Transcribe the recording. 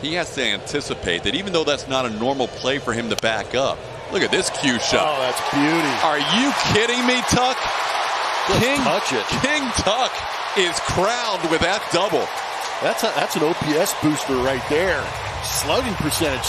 he has to anticipate that even though that's not a normal play for him to back up. Look at this cue shot. Oh, that's beauty. Are you kidding me, Tuck? Just King, touch it. King Tuck is crowned with that double. That's a, that's an OPS booster right there. Slugging percentage